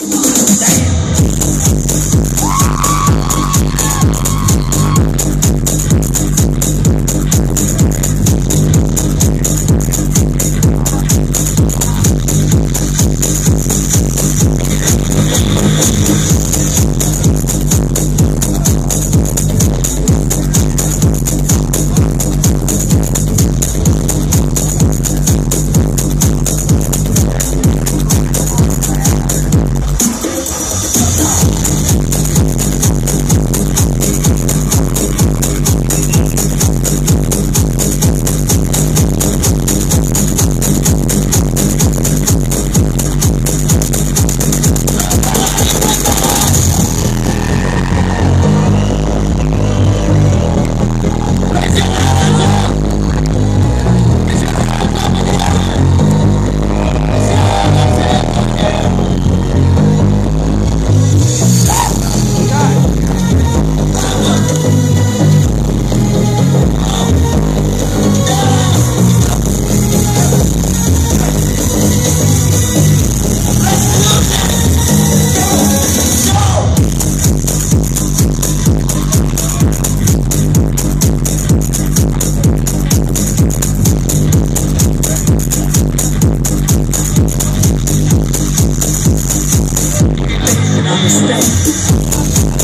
Oh. Stay.